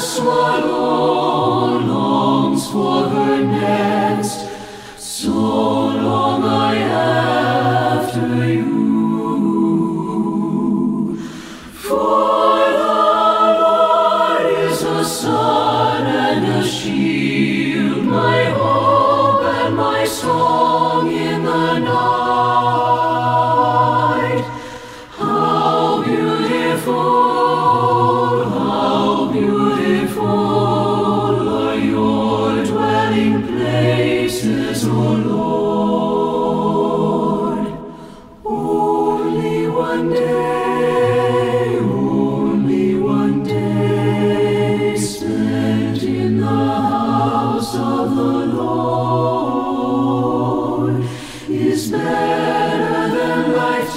swallow longs for her nest, song in the night. How beautiful, how beautiful are your dwelling places, O Lord. Only one day, only one day spent in the house of the Lord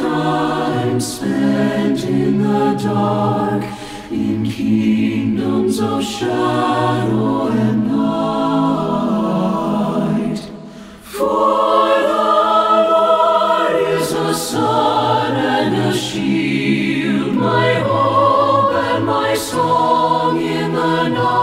lifetimes spent in the dark in kingdoms of shadow and night. For the Lord is a sun and a shield, my hope and my song in the night.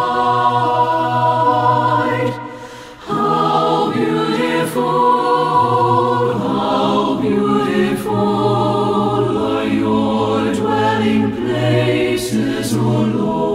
Jesu Lord.